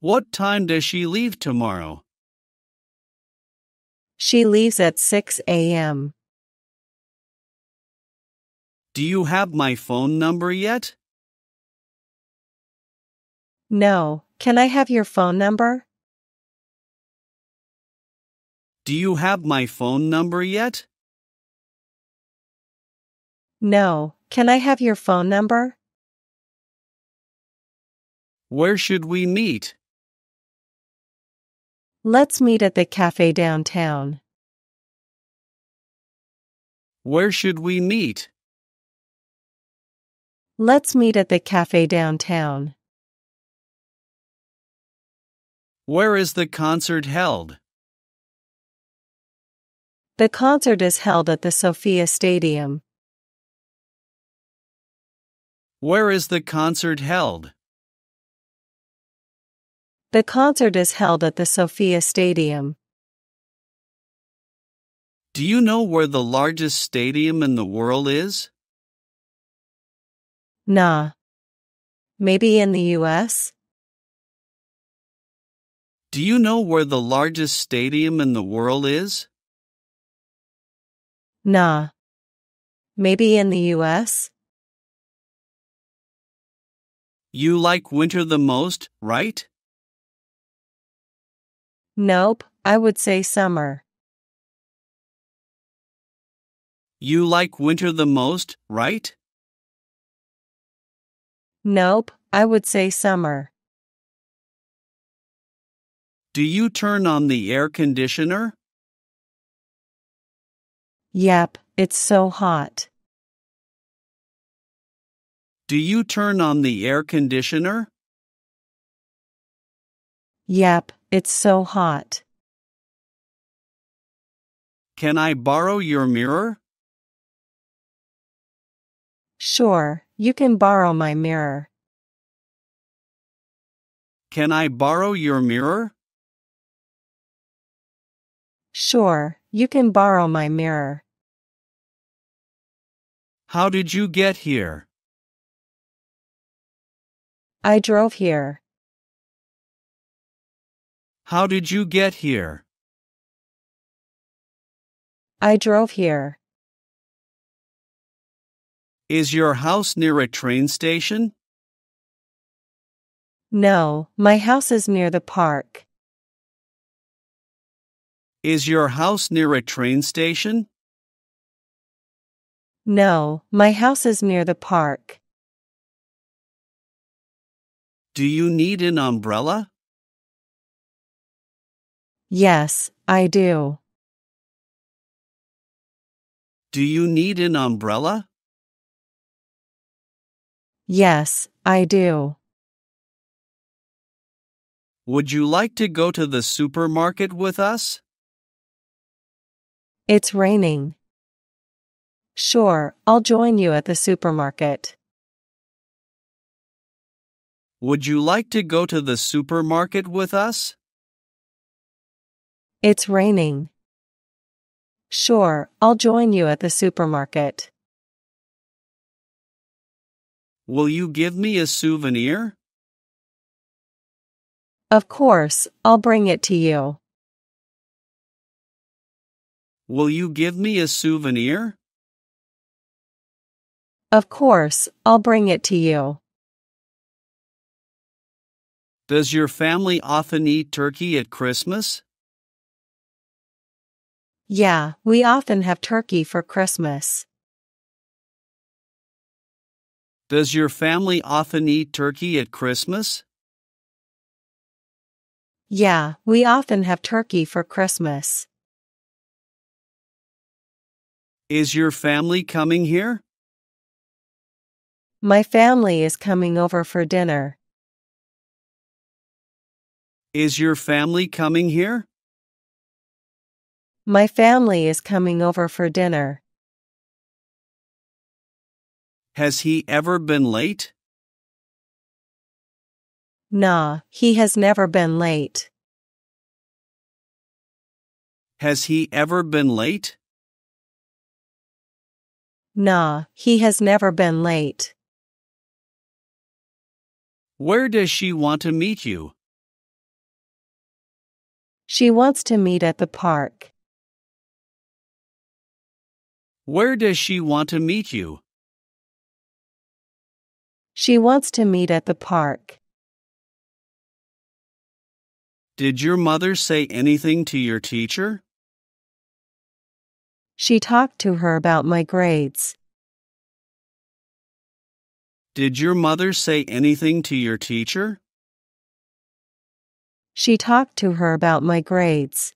What time does she leave tomorrow? She leaves at 6 a.m. Do you have my phone number yet? No, can I have your phone number? Do you have my phone number yet? No, can I have your phone number? Where should we meet? Let's meet at the cafe downtown. Where should we meet? Let's meet at the cafe downtown. Where is the concert held? The concert is held at the Sofia Stadium. Where is the concert held? The concert is held at the Sofia Stadium. Do you know where the largest stadium in the world is? Nah. Maybe in the US? Do you know where the largest stadium in the world is? Nah. Maybe in the US? You like winter the most, right? Nope, I would say summer. You like winter the most, right? Nope, I would say summer. Do you turn on the air conditioner? Yep, it's so hot. Do you turn on the air conditioner? Yep, it's so hot. Can I borrow your mirror? Sure, you can borrow my mirror. Can I borrow your mirror? Sure, you can borrow my mirror. How did you get here? I drove here. How did you get here? I drove here. Is your house near a train station? No, my house is near the park. Is your house near a train station? No, my house is near the park. Do you need an umbrella? Yes, I do. Do you need an umbrella? Yes, I do. Would you like to go to the supermarket with us? It's raining. Sure, I'll join you at the supermarket. Would you like to go to the supermarket with us? It's raining. Sure, I'll join you at the supermarket. Will you give me a souvenir? Of course, I'll bring it to you. Will you give me a souvenir? Of course, I'll bring it to you. Does your family often eat turkey at Christmas? Yeah, we often have turkey for Christmas. Does your family often eat turkey at Christmas? Yeah, we often have turkey for Christmas. Is your family coming here? My family is coming over for dinner. Is your family coming here? My family is coming over for dinner. Has he ever been late? Nah, he has never been late. Has he ever been late? Nah, he has never been late. Where does she want to meet you? She wants to meet at the park. Where does she want to meet you? She wants to meet at the park. Did your mother say anything to your teacher? She talked to her about my grades. Did your mother say anything to your teacher? She talked to her about my grades.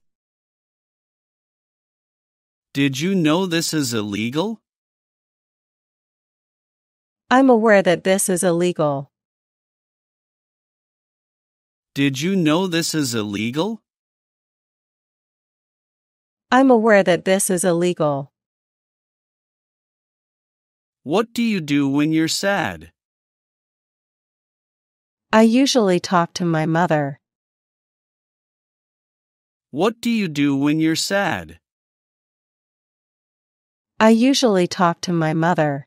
Did you know this is illegal? I'm aware that this is illegal. Did you know this is illegal? I'm aware that this is illegal. What do you do when you're sad? I usually talk to my mother. What do you do when you're sad? I usually talk to my mother.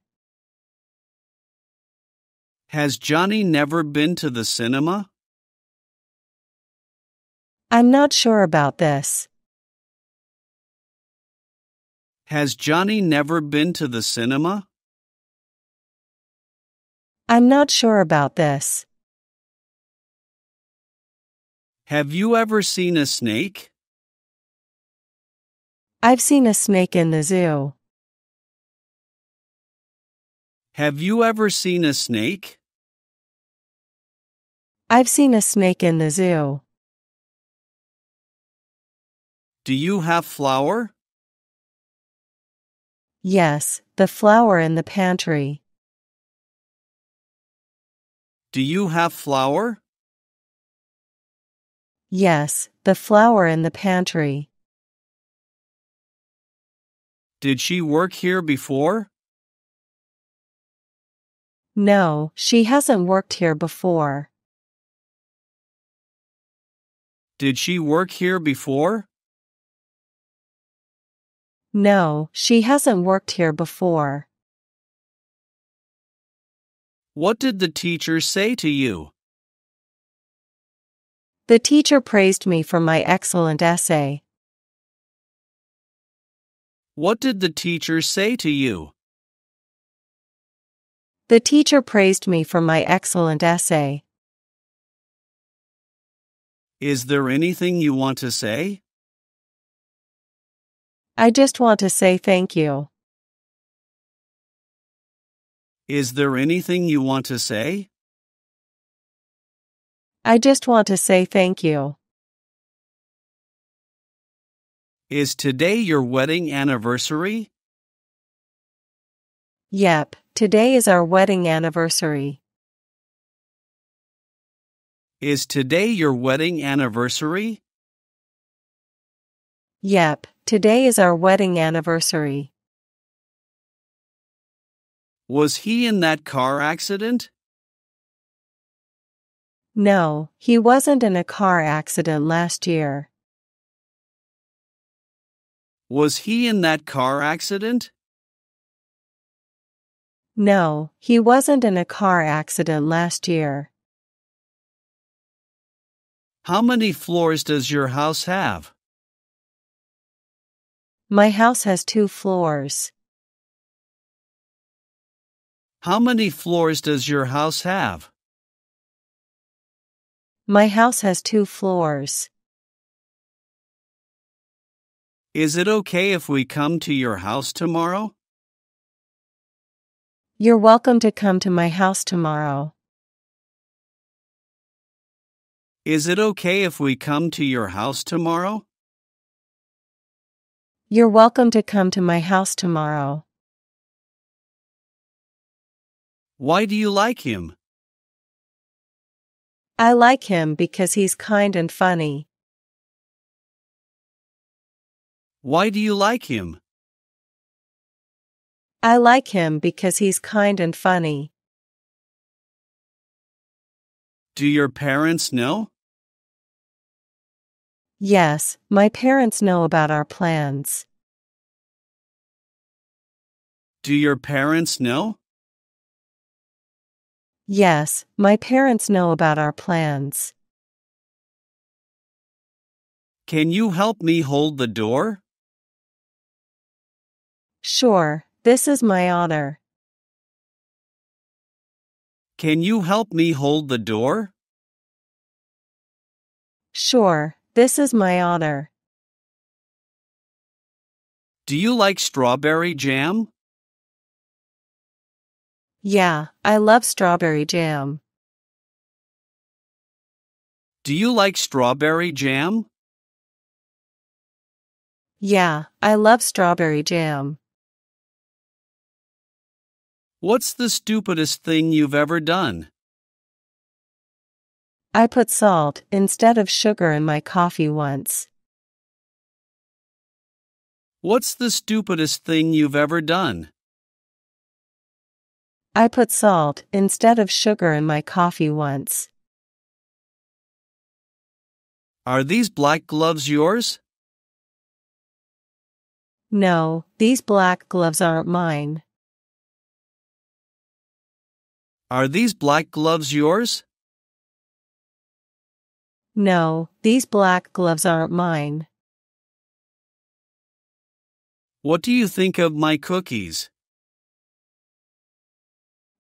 Has Johnny never been to the cinema? I'm not sure about this. Has Johnny never been to the cinema? I'm not sure about this. Have you ever seen a snake? I've seen a snake in the zoo. Have you ever seen a snake? I've seen a snake in the zoo. Do you have flour? Yes, the flour in the pantry. Do you have flour? Yes, the flour in the pantry. Did she work here before? No, she hasn't worked here before. Did she work here before? No, she hasn't worked here before. What did the teacher say to you? The teacher praised me for my excellent essay. What did the teacher say to you? The teacher praised me for my excellent essay. Is there anything you want to say? I just want to say thank you. Is there anything you want to say? I just want to say thank you. Is today your wedding anniversary? Yep, today is our wedding anniversary. Is today your wedding anniversary? Yep, today is our wedding anniversary. Was he in that car accident? No, he wasn't in a car accident last year. Was he in that car accident? No, he wasn't in a car accident last year. How many floors does your house have? My house has two floors. How many floors does your house have? My house has two floors. Is it okay if we come to your house tomorrow? You're welcome to come to my house tomorrow. Is it okay if we come to your house tomorrow? You're welcome to come to my house tomorrow. Why do you like him? I like him because he's kind and funny. Why do you like him? I like him because he's kind and funny. Do your parents know? Yes, my parents know about our plans. Do your parents know? Yes, my parents know about our plans. Can you help me hold the door? Sure, this is my honor. Can you help me hold the door? Sure, this is my honor. Do you like strawberry jam? Yeah, I love strawberry jam. Do you like strawberry jam? Yeah, I love strawberry jam. What's the stupidest thing you've ever done? I put salt instead of sugar in my coffee once. What's the stupidest thing you've ever done? I put salt instead of sugar in my coffee once. Are these black gloves yours? No, these black gloves aren't mine. Are these black gloves yours? No, these black gloves aren't mine. What do you think of my cookies?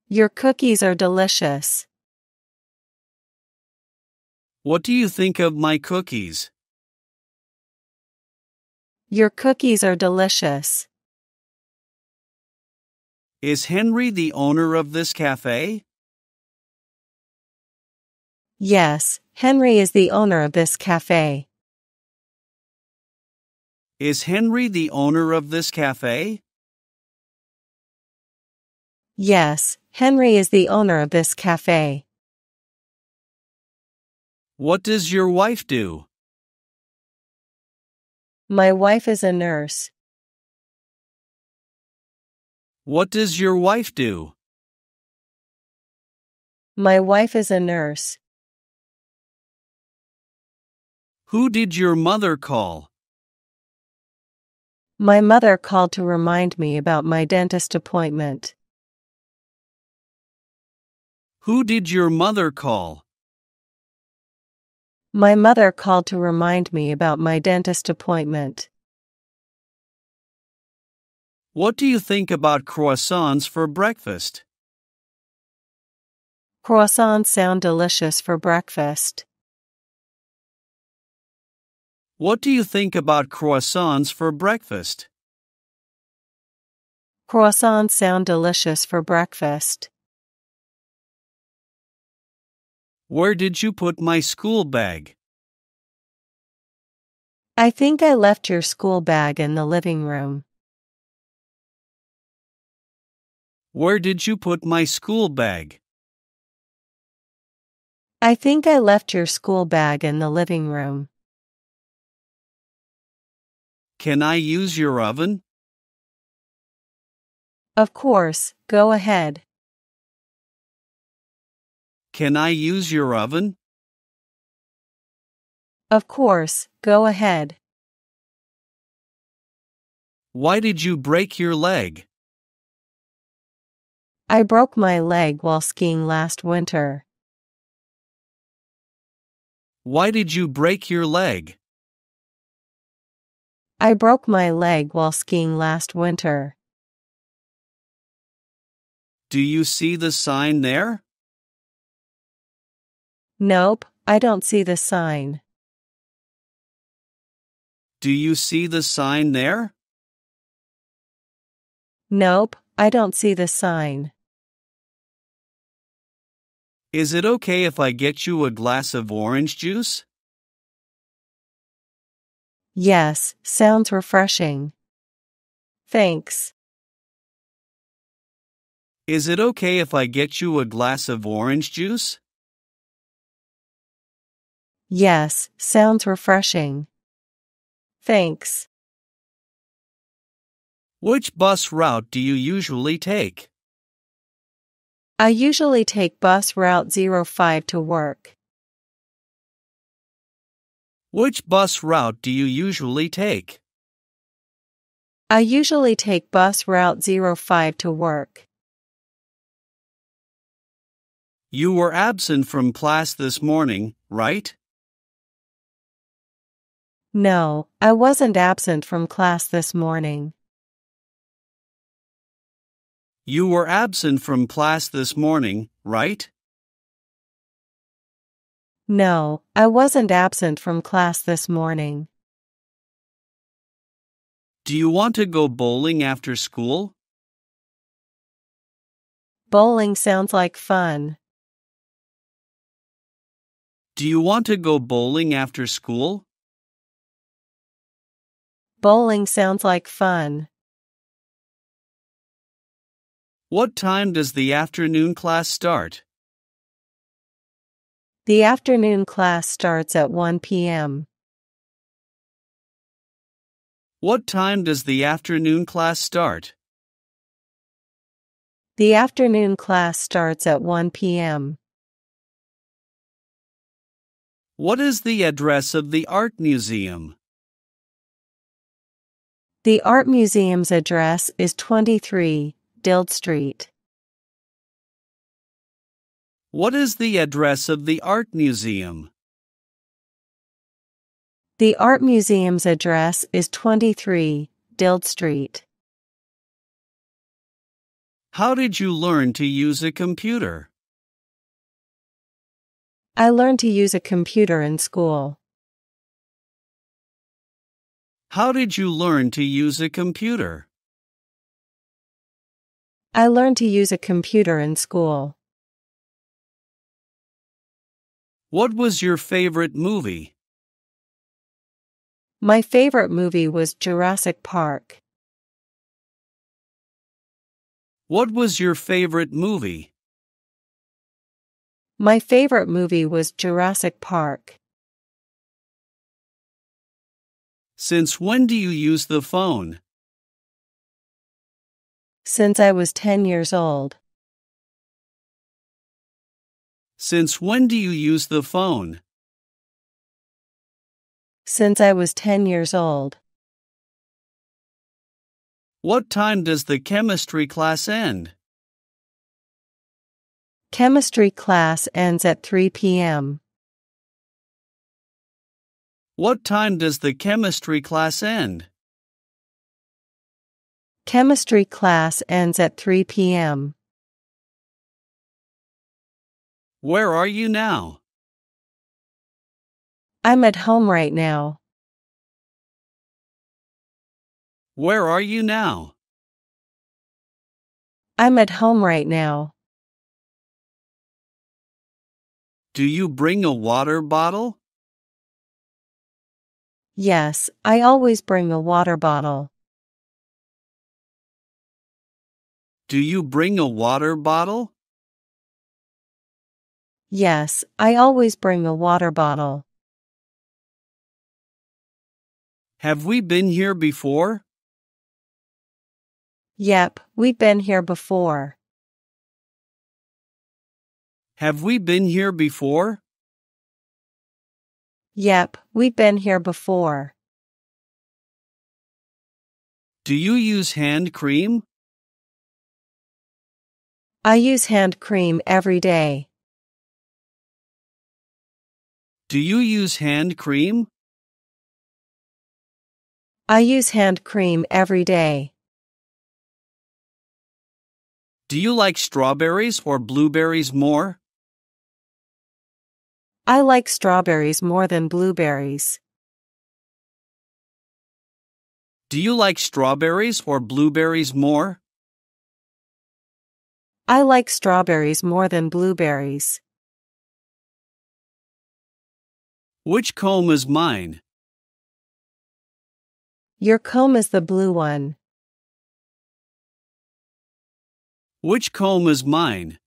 Your cookies are delicious. What do you think of my cookies? Your cookies are delicious. Is Henry the owner of this cafe? Yes, Henry is the owner of this cafe. Is Henry the owner of this cafe? Yes, Henry is the owner of this cafe. What does your wife do? My wife is a nurse. What does your wife do? My wife is a nurse. Who did your mother call? My mother called to remind me about my dentist appointment. Who did your mother call? My mother called to remind me about my dentist appointment. What do you think about croissants for breakfast? Croissants sound delicious for breakfast. What do you think about croissants for breakfast? Croissants sound delicious for breakfast. Where did you put my school bag? I think I left your school bag in the living room. Where did you put my school bag? I think I left your school bag in the living room. Can I use your oven? Of course, go ahead. Can I use your oven? Of course, go ahead. Why did you break your leg? I broke my leg while skiing last winter. Why did you break your leg? I broke my leg while skiing last winter. Do you see the sign there? Nope, I don't see the sign. Do you see the sign there? Nope, I don't see the sign. Is it okay if I get you a glass of orange juice? Yes, sounds refreshing. Thanks. Is it okay if I get you a glass of orange juice? Yes, sounds refreshing. Thanks. Which bus route do you usually take? I usually take bus route 05 to work. Which bus route do you usually take? I usually take bus route 05 to work. You were absent from class this morning, right? No, I wasn't absent from class this morning. You were absent from class this morning, right? No, I wasn't absent from class this morning. Do you want to go bowling after school? Bowling sounds like fun. Do you want to go bowling after school? Bowling sounds like fun. What time does the afternoon class start? The afternoon class starts at 1 p.m. What time does the afternoon class start? The afternoon class starts at 1 p.m. What is the address of the art museum? The art museum's address is 23 Dild Street. What is the address of the art museum? The art museum's address is 23 Dild Street. How did you learn to use a computer? I learned to use a computer in school. How did you learn to use a computer? I learned to use a computer in school. What was your favorite movie? My favorite movie was Jurassic Park. What was your favorite movie? My favorite movie was Jurassic Park. Since when do you use the phone? Since I was 10 years old. Since when do you use the phone? Since I was 10 years old. What time does the chemistry class end? Chemistry class ends at 3 p.m. What time does the chemistry class end? Chemistry class ends at 3 p.m. Where are you now? I'm at home right now. Where are you now? I'm at home right now. Do you bring a water bottle? Yes, I always bring a water bottle. Do you bring a water bottle? Yes, I always bring a water bottle. Have we been here before? Yep, we've been here before. Have we been here before? Yep, we've been here before. Do you use hand cream? I use hand cream every day. Do you use hand cream? I use hand cream every day. Do you like strawberries or blueberries more? I like strawberries more than blueberries. Do you like strawberries or blueberries more? I like strawberries more than blueberries. Which comb is mine? Your comb is the blue one. Which comb is mine?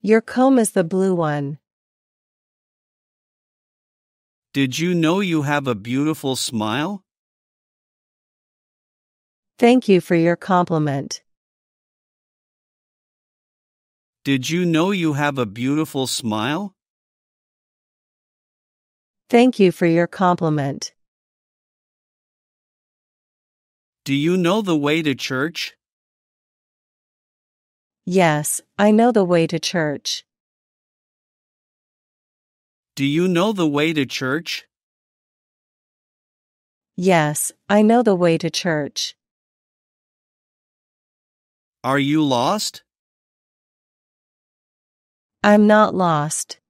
Your comb is the blue one. Did you know you have a beautiful smile? Thank you for your compliment. Did you know you have a beautiful smile? Thank you for your compliment. Do you know the way to church? Yes, I know the way to church. Do you know the way to church? Yes, I know the way to church. Are you lost? I'm not lost.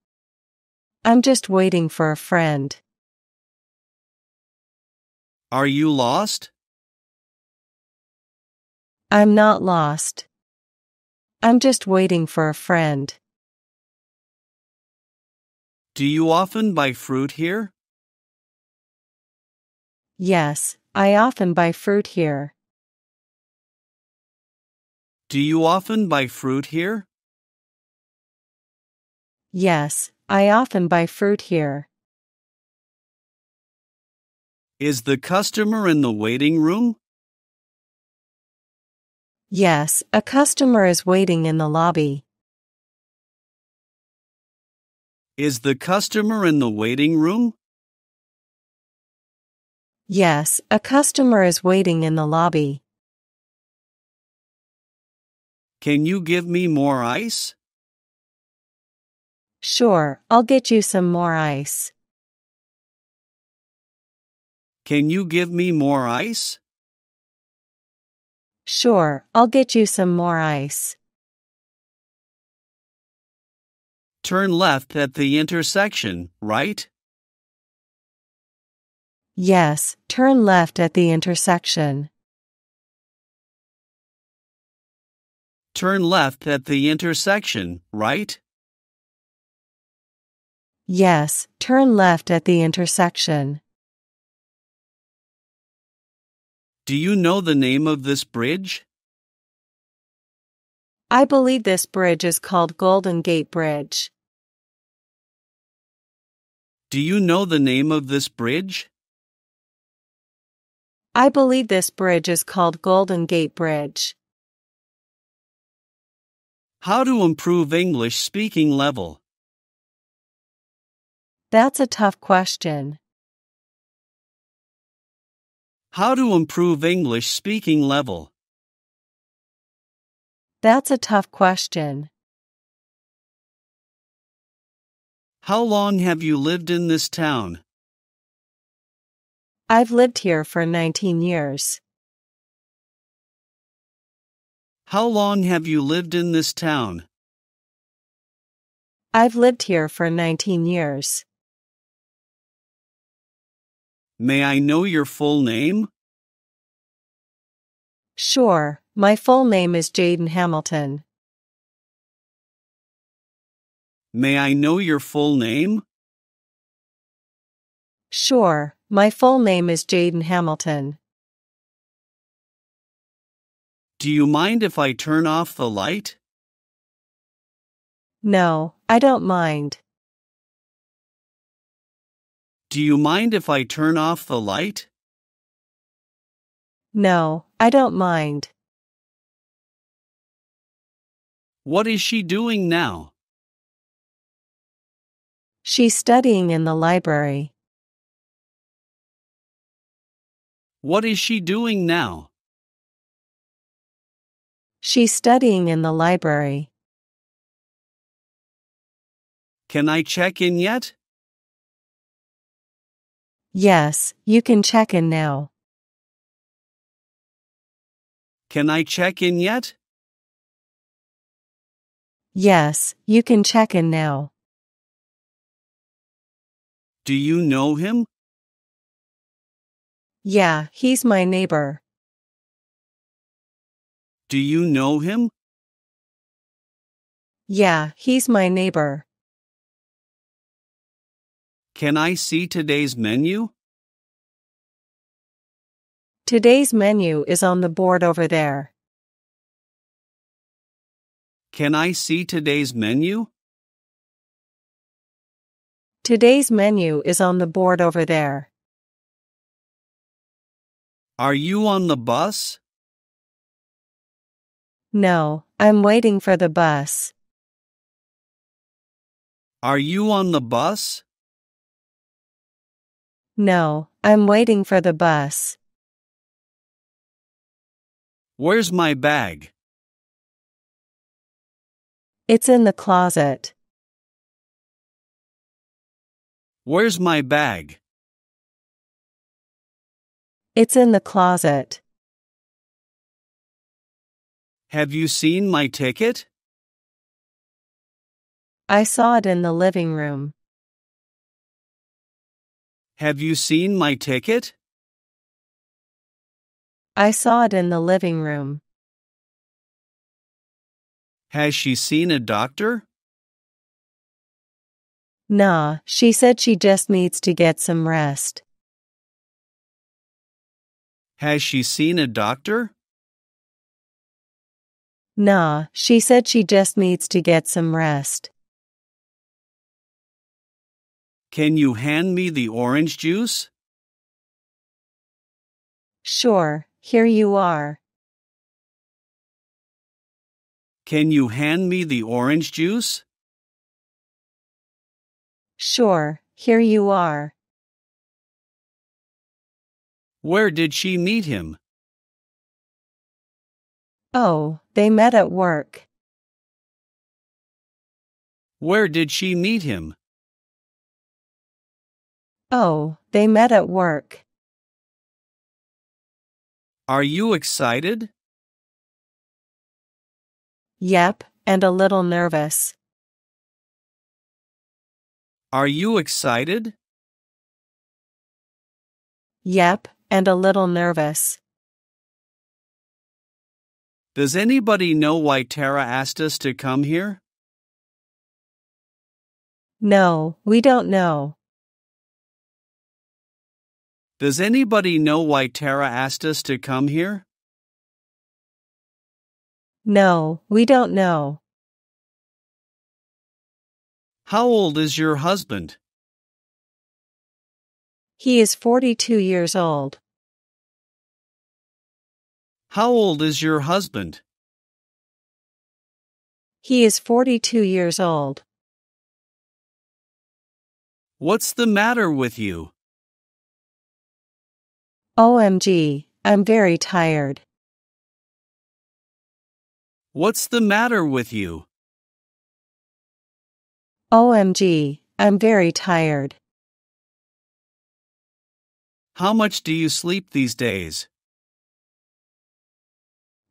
I'm just waiting for a friend. Are you lost? I'm not lost. I'm just waiting for a friend. Do you often buy fruit here? Yes, I often buy fruit here. Do you often buy fruit here? Yes, I often buy fruit here. Is the customer in the waiting room? Yes, a customer is waiting in the lobby. Is the customer in the waiting room? Yes, a customer is waiting in the lobby. Can you give me more ice? Sure, I'll get you some more ice. Can you give me more ice? Sure, I'll get you some more ice. Turn left at the intersection, right? Yes, turn left at the intersection. Turn left at the intersection, right? Yes, turn left at the intersection. Do you know the name of this bridge? I believe this bridge is called Golden Gate Bridge. Do you know the name of this bridge? I believe this bridge is called Golden Gate Bridge. How to improve English speaking level? That's a tough question. How to improve English speaking level? That's a tough question. How long have you lived in this town? I've lived here for 19 years. How long have you lived in this town? I've lived here for 19 years. May I know your full name? Sure, my full name is Jaden Hamilton. May I know your full name? Sure, my full name is Jaden Hamilton. Do you mind if I turn off the light? No, I don't mind. Do you mind if I turn off the light? No, I don't mind. What is she doing now? She's studying in the library. What is she doing now? She's studying in the library. Can I check in yet? Yes, you can check in now. Can I check in yet? Yes, you can check in now. Do you know him? Yeah, he's my neighbor. Do you know him? Yeah, he's my neighbor. Can I see today's menu? Today's menu is on the board over there. Can I see today's menu? Today's menu is on the board over there. Are you on the bus? No, I'm waiting for the bus. Are you on the bus? No, I'm waiting for the bus. Where's my bag? It's in the closet. Where's my bag? It's in the closet. Have you seen my ticket? I saw it in the living room. Have you seen my ticket? I saw it in the living room. Has she seen a doctor? Nah, she said she just needs to get some rest. Has she seen a doctor? Nah, she said she just needs to get some rest. Can you hand me the orange juice? Sure, here you are. Can you hand me the orange juice? Sure, here you are. Where did she meet him? Oh, they met at work. Where did she meet him? Oh, they met at work. Are you excited? Yep, and a little nervous. Are you excited? Yep, and a little nervous. Does anybody know why Tara asked us to come here? No, we don't know. Does anybody know why Tara asked us to come here? No, we don't know. How old is your husband? He is 42 years old. How old is your husband? He is 42 years old. What's the matter with you? OMG, I'm very tired. What's the matter with you? OMG, I'm very tired. How much do you sleep these days?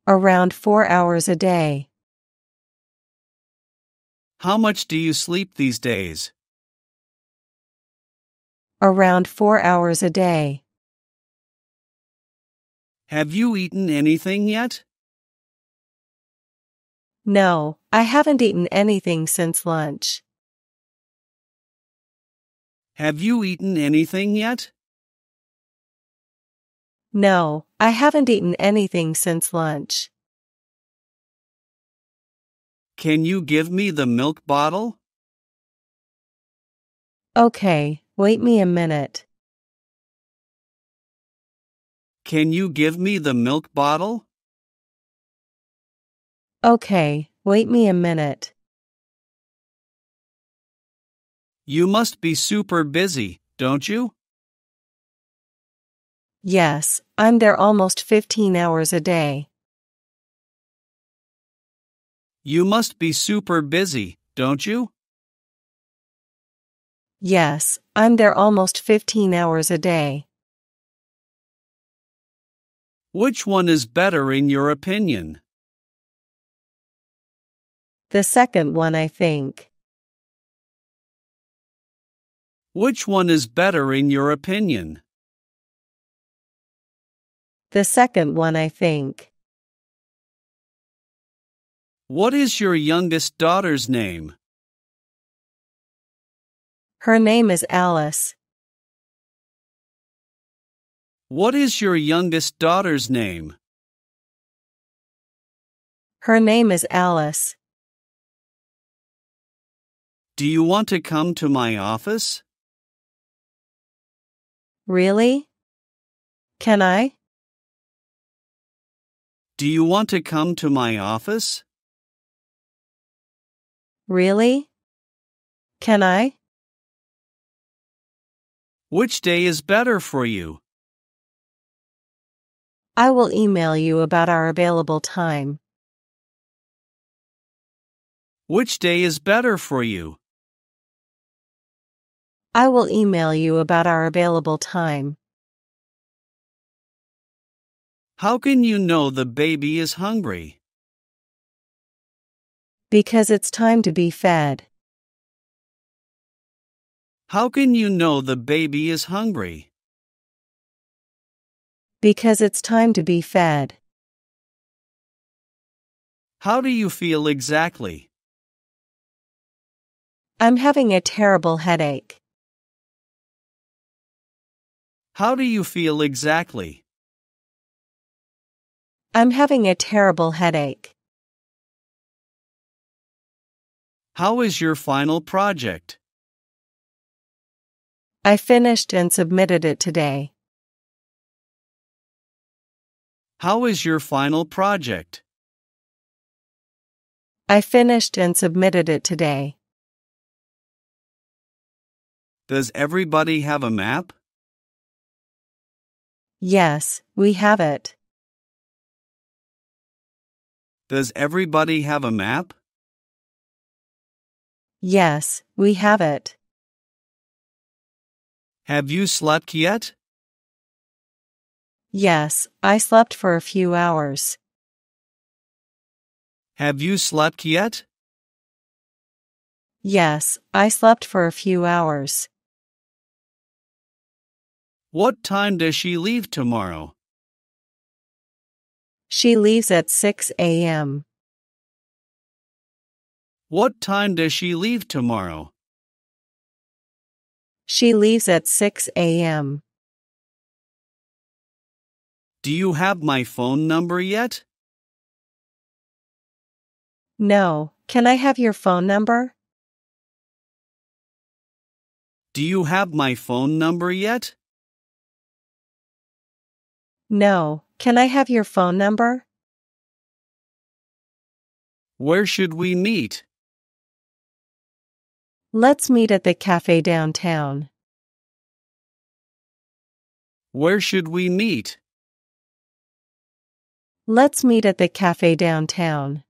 Around four hours a day. How much do you sleep these days? Around four hours a day. Have you eaten anything yet? No, I haven't eaten anything since lunch. Have you eaten anything yet? No, I haven't eaten anything since lunch. Can you give me the milk bottle? Okay, wait me a minute. Can you give me the milk bottle? Okay, wait me a minute. You must be super busy, don't you? Yes, I'm there almost 15 hours a day. You must be super busy, don't you? Yes, I'm there almost 15 hours a day. Which one is better in your opinion? The second one, I think. Which one is better in your opinion? The second one, I think. What is your youngest daughter's name? Her name is Alice. What is your youngest daughter's name? Her name is Alice. Do you want to come to my office? Really? Can I? Do you want to come to my office? Really? Can I? Which day is better for you? I will email you about our available time. Which day is better for you? I will email you about our available time. How can you know the baby is hungry? Because it's time to be fed. How can you know the baby is hungry? Because it's time to be fed. How do you feel exactly? I'm having a terrible headache. How do you feel exactly? I'm having a terrible headache. How is your final project? I finished and submitted it today. How is your final project? I finished and submitted it today. Does everybody have a map? Yes, we have it. Does everybody have a map? Yes, we have it. Have you slept yet? Yes, I slept for a few hours. Have you slept yet? Yes, I slept for a few hours. What time does she leave tomorrow? She leaves at 6 a.m. What time does she leave tomorrow? She leaves at 6 a.m. Do you have my phone number yet? No, can I have your phone number? Do you have my phone number yet? No, can I have your phone number? Where should we meet? Let's meet at the cafe downtown. Where should we meet? Let's meet at the cafe downtown.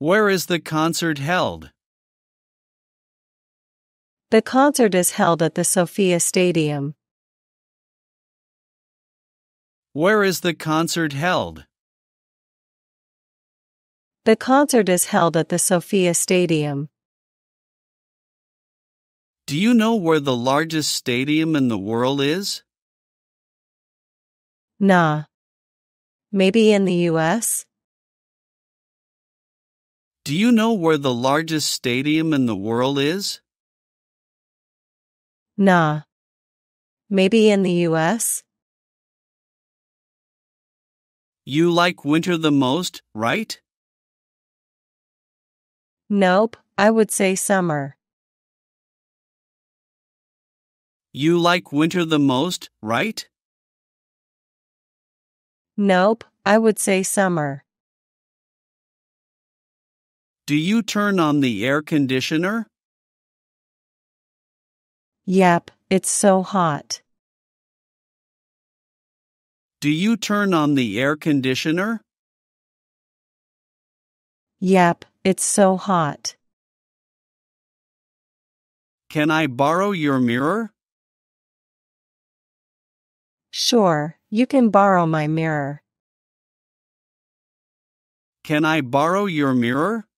Where is the concert held? The concert is held at the Sofia Stadium. Where is the concert held? The concert is held at the Sofia Stadium. Do you know where the largest stadium in the world is? Nah. Maybe in the US? Do you know where the largest stadium in the world is? Nah. Maybe in the US? You like winter the most, right? Nope, I would say summer. You like winter the most, right? Nope, I would say summer. Do you turn on the air conditioner? Yep, it's so hot. Do you turn on the air conditioner? Yep, it's so hot. Can I borrow your mirror? Sure, you can borrow my mirror. Can I borrow your mirror?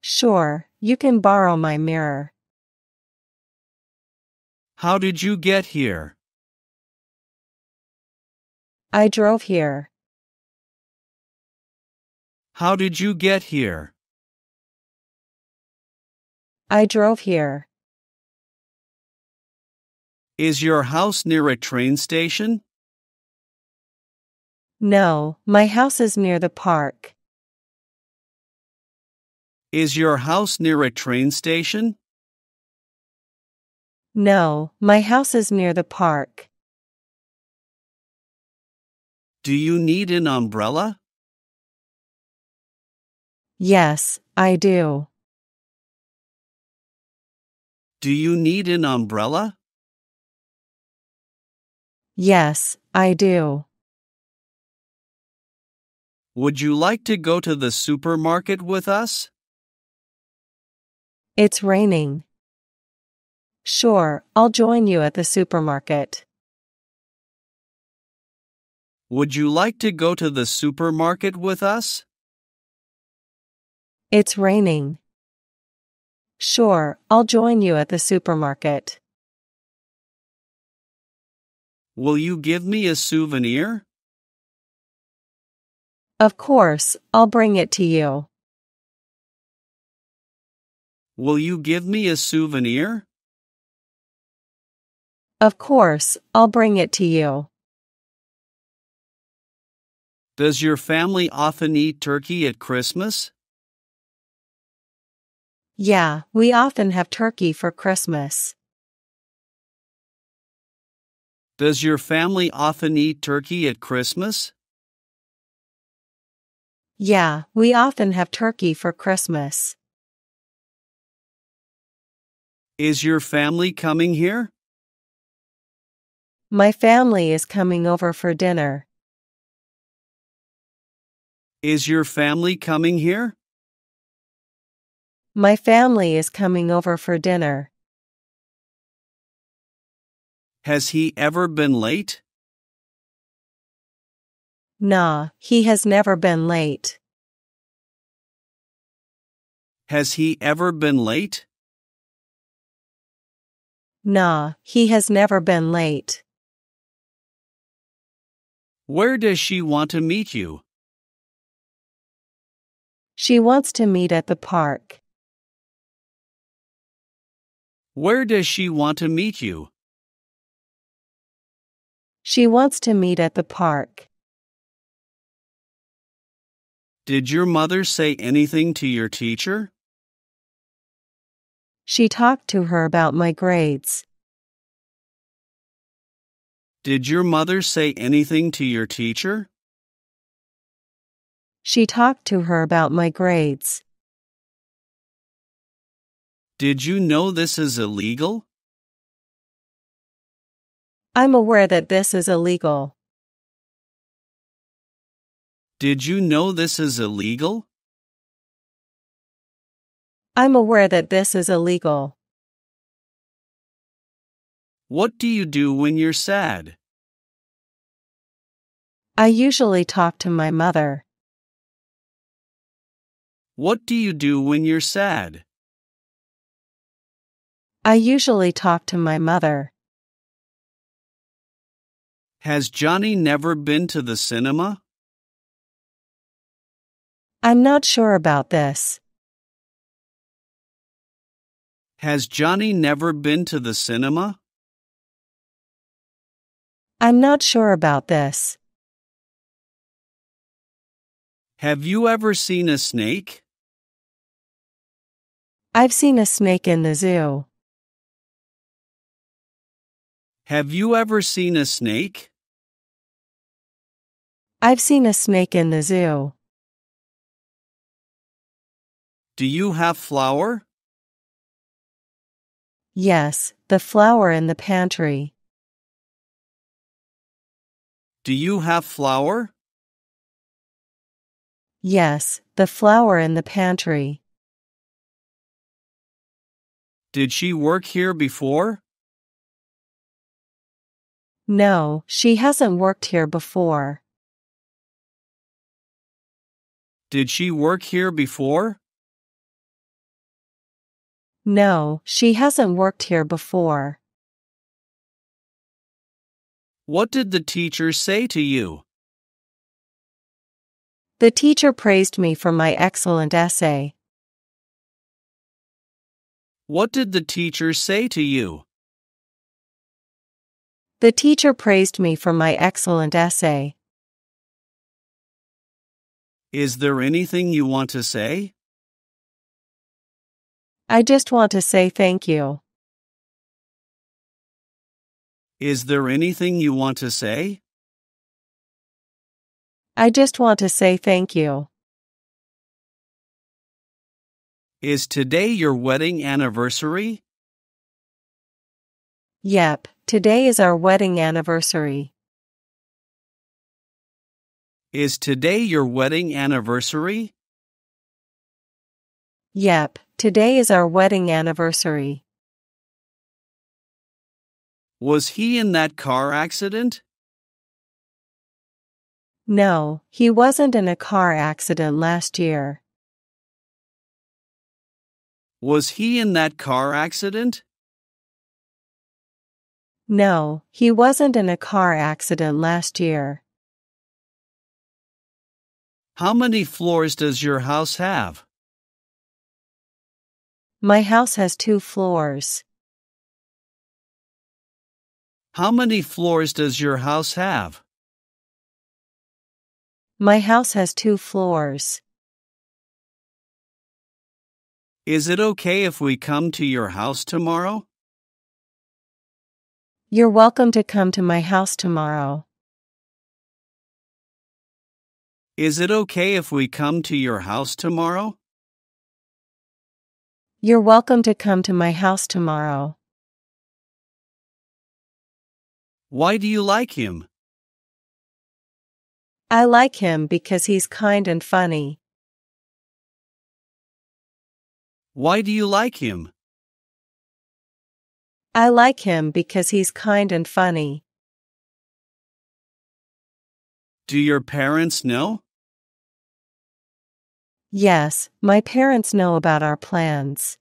Sure, you can borrow my mirror. How did you get here? I drove here. How did you get here? I drove here. Is your house near a train station? No, my house is near the park. Is your house near a train station? No, my house is near the park. Do you need an umbrella? Yes, I do. Do you need an umbrella? Yes, I do. Would you like to go to the supermarket with us? It's raining. Sure, I'll join you at the supermarket. Would you like to go to the supermarket with us? It's raining. Sure, I'll join you at the supermarket. Will you give me a souvenir? Of course, I'll bring it to you. Will you give me a souvenir? Of course, I'll bring it to you. Does your family often eat turkey at Christmas? Yeah, we often have turkey for Christmas. Does your family often eat turkey at Christmas? Yeah, we often have turkey for Christmas. Is your family coming here? My family is coming over for dinner. Is your family coming here? My family is coming over for dinner. Has he ever been late? Nah, he has never been late. Has he ever been late? Nah, he has never been late. Where does she want to meet you? She wants to meet at the park. Where does she want to meet you? She wants to meet at the park. Did your mother say anything to your teacher? She talked to her about my grades. Did your mother say anything to your teacher? She talked to her about my grades. Did you know this is illegal? I'm aware that this is illegal. Did you know this is illegal? I'm aware that this is illegal. What do you do when you're sad? I usually talk to my mother. What do you do when you're sad? I usually talk to my mother. Has Johnny never been to the cinema? I'm not sure about this. Has Johnny never been to the cinema? I'm not sure about this. Have you ever seen a snake? I've seen a snake in the zoo. Have you ever seen a snake? I've seen a snake in the zoo. Do you have flour? Yes, the flour in the pantry. Do you have flour? Yes, the flour in the pantry. Did she work here before? No, she hasn't worked here before. Did she work here before? No, she hasn't worked here before. What did the teacher say to you? The teacher praised me for my excellent essay. What did the teacher say to you? The teacher praised me for my excellent essay. Is there anything you want to say? I just want to say thank you. Is there anything you want to say? I just want to say thank you. Is today your wedding anniversary? Yep, today is our wedding anniversary. Is today your wedding anniversary? Yep, today is our wedding anniversary. Was he in that car accident? No, he wasn't in a car accident last year. Was he in that car accident? No, he wasn't in a car accident last year. How many floors does your house have? My house has two floors. How many floors does your house have? My house has two floors. Is it okay if we come to your house tomorrow? You're welcome to come to my house tomorrow. Is it okay if we come to your house tomorrow? You're welcome to come to my house tomorrow. Why do you like him? I like him because he's kind and funny. Why do you like him? I like him because he's kind and funny. Do your parents know? Yes, my parents know about our plans.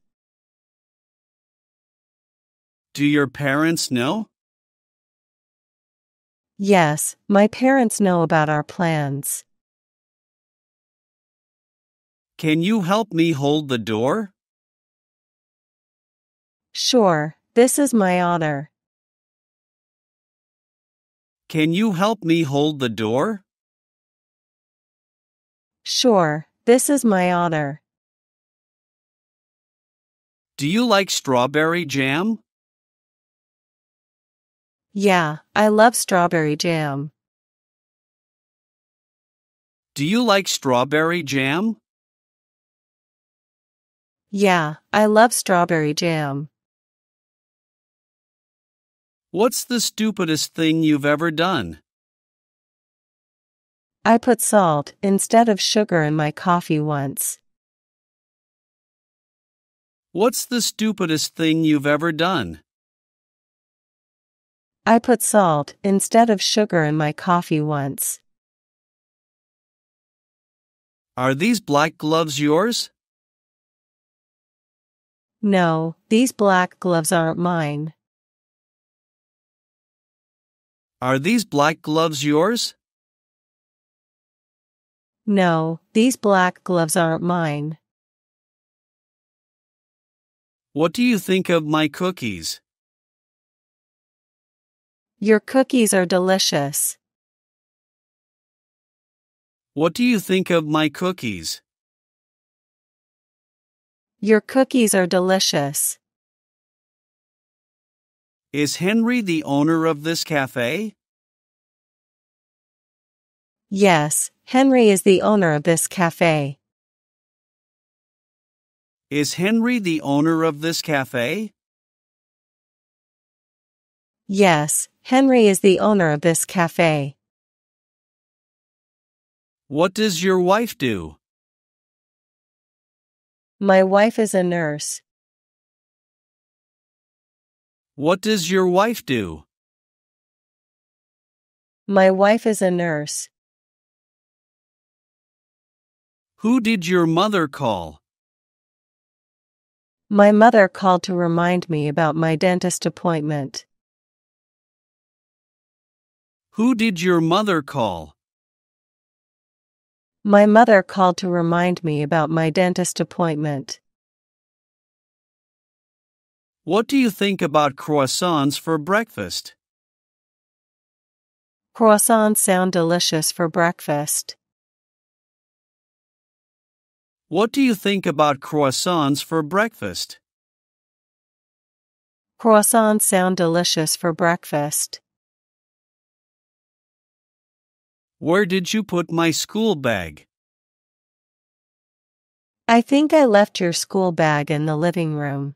Do your parents know? Yes, my parents know about our plans. Can you help me hold the door? Sure, this is my honor. Can you help me hold the door? Sure, this is my honor. Do you like strawberry jam? Yeah, I love strawberry jam. Do you like strawberry jam? Yeah, I love strawberry jam. What's the stupidest thing you've ever done? I put salt instead of sugar in my coffee once. What's the stupidest thing you've ever done? I put salt instead of sugar in my coffee once. Are these black gloves yours? No, these black gloves aren't mine. Are these black gloves yours? No, these black gloves aren't mine. What do you think of my cookies? Your cookies are delicious. What do you think of my cookies? Your cookies are delicious. Is Henry the owner of this cafe? Yes, Henry is the owner of this cafe. Is Henry the owner of this cafe? Yes, Henry is the owner of this cafe. What does your wife do? My wife is a nurse. What does your wife do? My wife is a nurse. Who did your mother call? My mother called to remind me about my dentist appointment. Who did your mother call? My mother called to remind me about my dentist appointment. What do you think about croissants for breakfast? Croissants sound delicious for breakfast. What do you think about croissants for breakfast? Croissants sound delicious for breakfast. Where did you put my school bag? I think I left your school bag in the living room.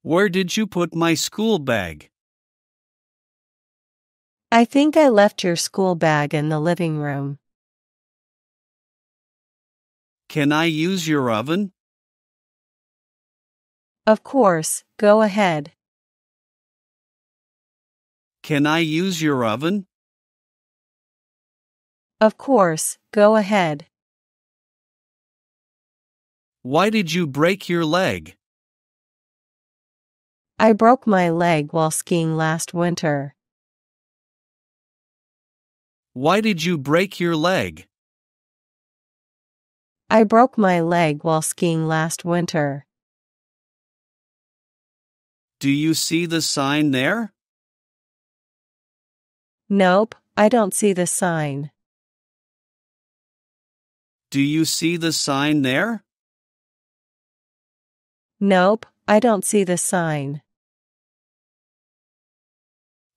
Where did you put my school bag? I think I left your school bag in the living room. Can I use your oven? Of course, go ahead. Can I use your oven? Of course, go ahead. Why did you break your leg? I broke my leg while skiing last winter. Why did you break your leg? I broke my leg while skiing last winter. Do you see the sign there? Nope, I don't see the sign. Do you see the sign there? Nope, I don't see the sign.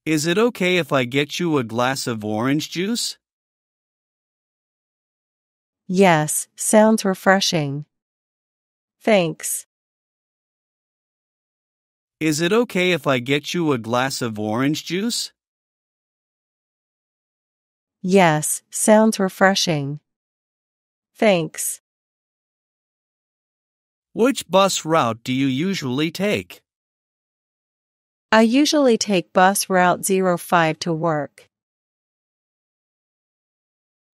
Is it okay if I get you a glass of orange juice? Yes, sounds refreshing. Thanks. Is it okay if I get you a glass of orange juice? Yes, sounds refreshing. Thanks. Which bus route do you usually take? I usually take bus route 05 to work.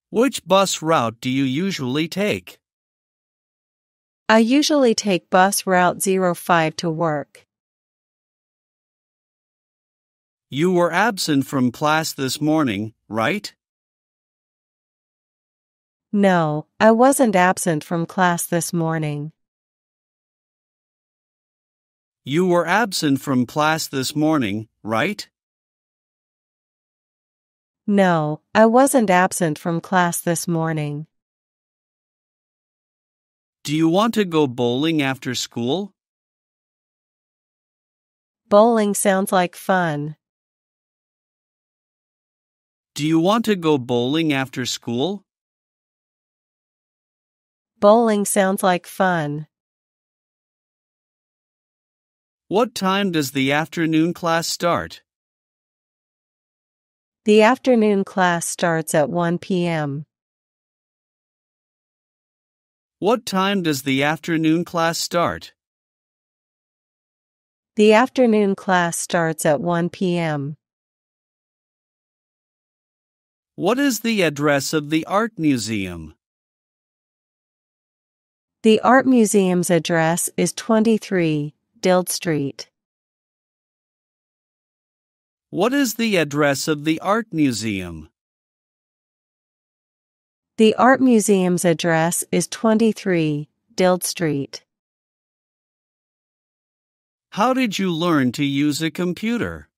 Which bus route do you usually take? I usually take bus route 05 to work. You were absent from class this morning, right? No, I wasn't absent from class this morning. You were absent from class this morning, right? No, I wasn't absent from class this morning. Do you want to go bowling after school? Bowling sounds like fun. Do you want to go bowling after school? Bowling sounds like fun. What time does the afternoon class start? The afternoon class starts at 1 p.m. What time does the afternoon class start? The afternoon class starts at 1 p.m. What is the address of the art museum? The art museum's address is 23 Dild Street. What is the address of the art museum? The art museum's address is 23 Dild Street. How did you learn to use a computer?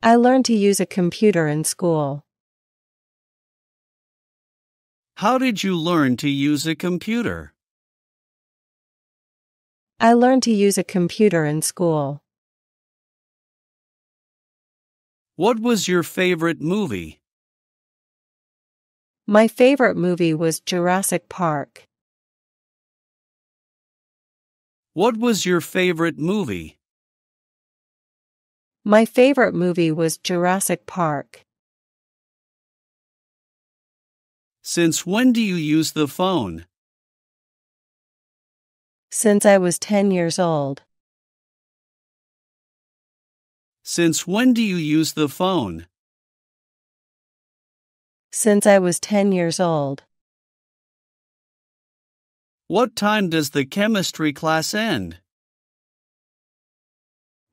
I learned to use a computer in school. How did you learn to use a computer? I learned to use a computer in school. What was your favorite movie? My favorite movie was Jurassic Park. What was your favorite movie? My favorite movie was Jurassic Park. Since when do you use the phone? Since I was 10 years old. Since when do you use the phone? Since I was 10 years old. What time does the chemistry class end?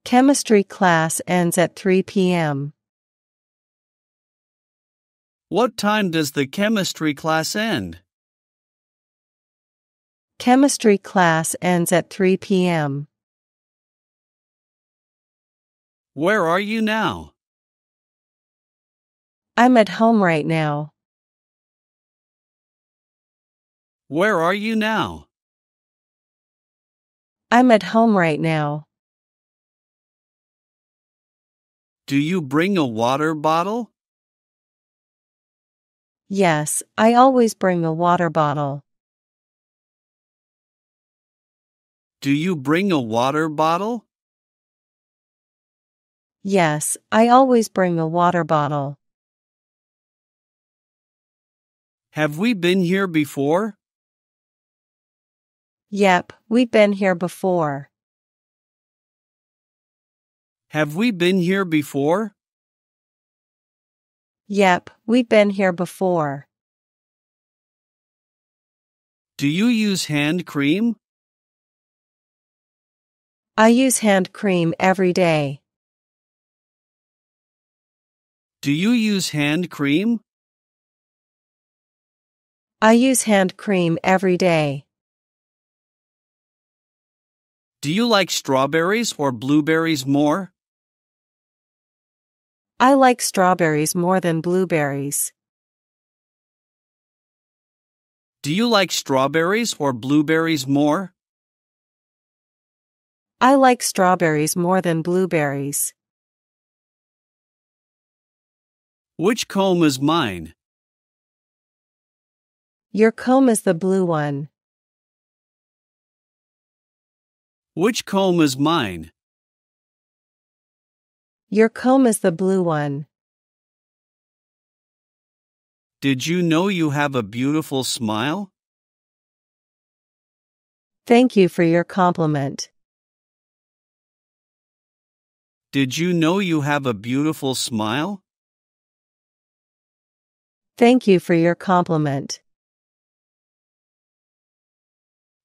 Chemistry class ends at 3 p.m. What time does the chemistry class end? Chemistry class ends at 3 p.m. Where are you now? I'm at home right now. Where are you now? I'm at home right now. Do you bring a water bottle? Yes, I always bring a water bottle. Do you bring a water bottle? Yes, I always bring a water bottle. Have we been here before? Yep, we've been here before. Have we been here before? Yep, we've been here before. Do you use hand cream? I use hand cream every day. Do you use hand cream? I use hand cream every day. Do you like strawberries or blueberries more? I like strawberries more than blueberries. Do you like strawberries or blueberries more? I like strawberries more than blueberries. Which comb is mine? Your comb is the blue one. Which comb is mine? Your comb is the blue one. Did you know you have a beautiful smile? Thank you for your compliment. Did you know you have a beautiful smile? Thank you for your compliment.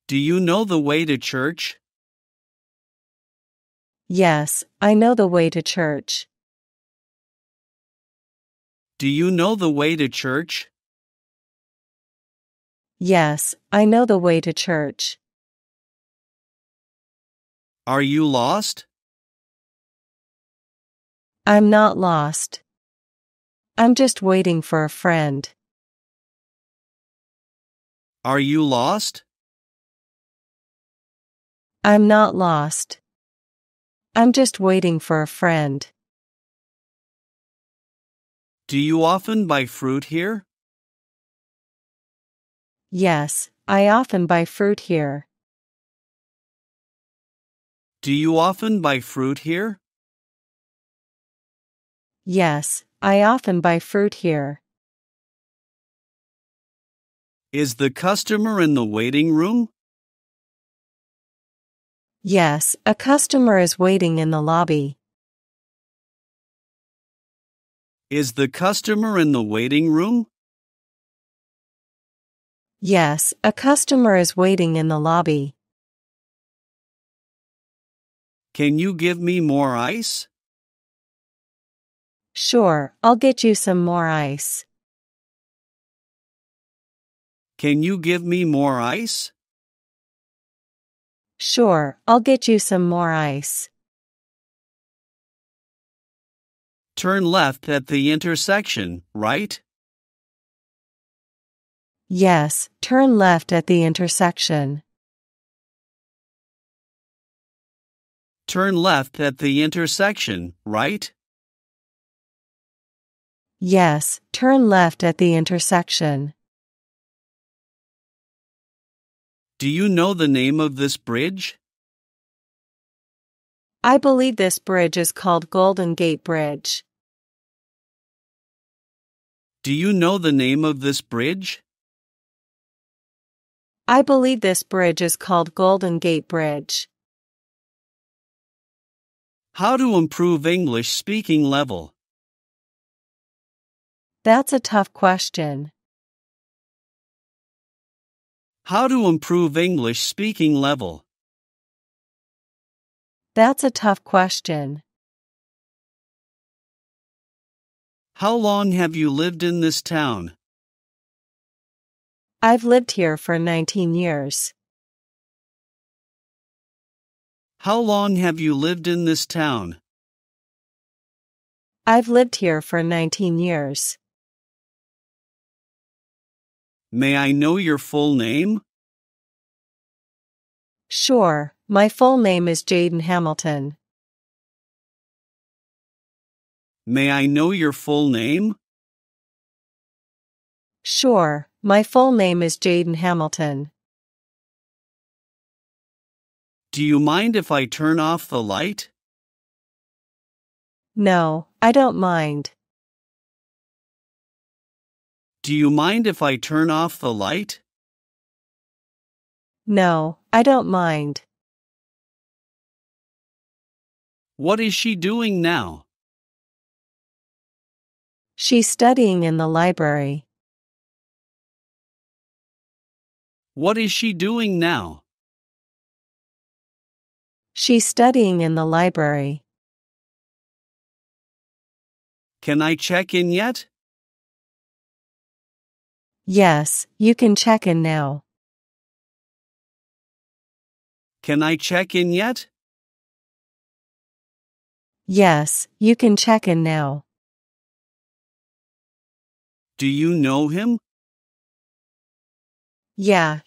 Do you know the way to church? Yes, I know the way to church. Do you know the way to church? Yes, I know the way to church. Are you lost? I'm not lost. I'm just waiting for a friend. Are you lost? I'm not lost. I'm just waiting for a friend. Do you often buy fruit here? Yes, I often buy fruit here. Do you often buy fruit here? Yes, I often buy fruit here. Is the customer in the waiting room? Yes, a customer is waiting in the lobby. Is the customer in the waiting room? Yes, a customer is waiting in the lobby. Can you give me more ice? Sure, I'll get you some more ice. Can you give me more ice? Sure, I'll get you some more ice. Turn left at the intersection, right? Yes, turn left at the intersection. Turn left at the intersection, right? Yes, turn left at the intersection. Do you know the name of this bridge? I believe this bridge is called Golden Gate Bridge. Do you know the name of this bridge? I believe this bridge is called Golden Gate Bridge. How to improve English speaking level? That's a tough question. How to improve English speaking level? That's a tough question. How long have you lived in this town? I've lived here for 19 years. How long have you lived in this town? I've lived here for 19 years. May I know your full name? Sure, my full name is Jaden Hamilton. May I know your full name? Sure, my full name is Jaden Hamilton. Do you mind if I turn off the light? No, I don't mind. Do you mind if I turn off the light? No, I don't mind. What is she doing now? She's studying in the library. What is she doing now? She's studying in the library. Can I check in yet? Yes, you can check in now. Can I check in yet? Yes, you can check in now. Do you know him? Yeah,